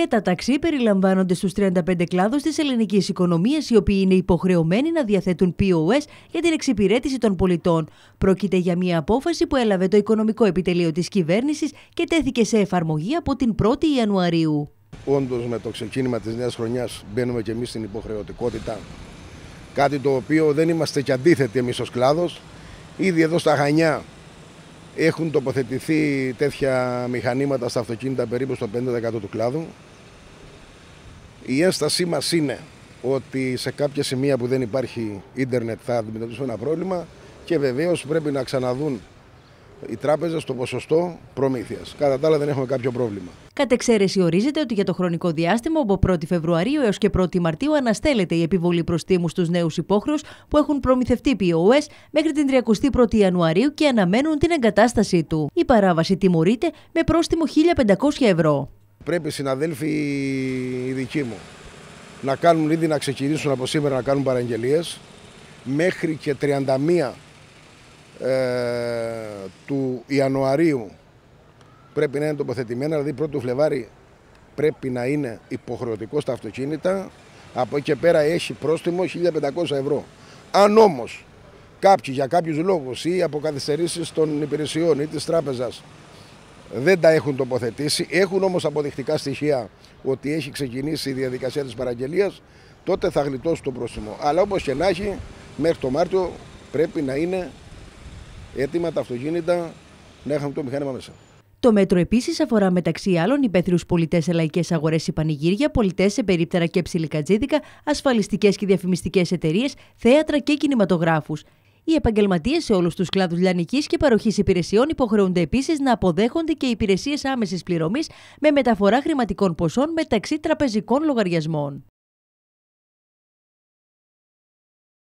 Και τα ταξί περιλαμβάνονται στους 35 κλάδους της ελληνικής οικονομίας, οι οποίοι είναι υποχρεωμένοι να διαθέτουν POS για την εξυπηρέτηση των πολιτών. Πρόκειται για μια απόφαση που έλαβε το Οικονομικό Επιτελείο της Κυβέρνησης και τέθηκε σε εφαρμογή από την 1η Ιανουαρίου. Όντως, με το ξεκίνημα της νέας χρονιάς μπαίνουμε και εμείς στην υποχρεωτικότητα. Κάτι το οποίο δεν είμαστε και αντίθετοι εμείς ως κλάδος. Ήδη εδώ στα Χανιά έχουν τοποθετηθεί τέτοια μηχανήματα στα αυτοκίνητα περίπου στο 50% του κλάδου. Η ένστασή μας είναι ότι σε κάποια σημεία που δεν υπάρχει ίντερνετ θα αντιμετωπίσουμε ένα πρόβλημα και βεβαίως πρέπει να ξαναδούν οι τράπεζε στο ποσοστό προμήθειας. Κατά τα άλλα, δεν έχουμε κάποιο πρόβλημα. Κατ' εξαίρεση, ορίζεται ότι για το χρονικό διάστημα από 1η Φεβρουαρίου έως και 1η Μαρτίου αναστέλλεται η επιβολή προστίμου στους νέους υπόχρεους που έχουν προμηθευτεί POS μέχρι την 31η Ιανουαρίου και αναμένουν την εγκατάστασή του. Η παράβαση τιμωρείται με πρόστιμο 1.500 ευρώ. Πρέπει συναδέλφοι οι δικοί μου να κάνουν ήδη να ξεκινήσουν από σήμερα να κάνουν παραγγελίες μέχρι και 31 ε, του Ιανουαρίου πρέπει να είναι τοποθετημένα, δηλαδή 1 του Φλεβάρι πρέπει να είναι υποχρεωτικό στα αυτοκίνητα. Από εκεί και πέρα έχει πρόστιμο 1500 ευρώ. Αν όμως κάποιοι για κάποιους λόγους ή από καθυστερήσει των υπηρεσιών ή της τράπεζας δεν τα έχουν τοποθετήσει, έχουν όμως αποδεικτικά στοιχεία ότι έχει ξεκινήσει η διαδικασία της παραγγελίας, τότε θα γλιτώσει το πρόστιμο. Αλλά όπως και να έχει, μέχρι το Μάρτιο πρέπει να είναι έτοιμα τα αυτοκίνητα να έχουν το μηχάνημα μέσα. Το μέτρο επίσης αφορά μεταξύ άλλων υπαίθριους πολιτές σε λαϊκές αγορές ή πανηγύρια, πολιτές σε περίπτερα και ψιλικατζίδικα, ασφαλιστικές και διαφημιστικές εταιρείες, θέατρα και κινηματογράφους. Οι επαγγελματίες σε όλους τους κλάδους λιανικής και παροχής υπηρεσιών υποχρεούνται επίσης να αποδέχονται και υπηρεσίες άμεσης πληρωμής με μεταφορά χρηματικών ποσών μεταξύ τραπεζικών λογαριασμών.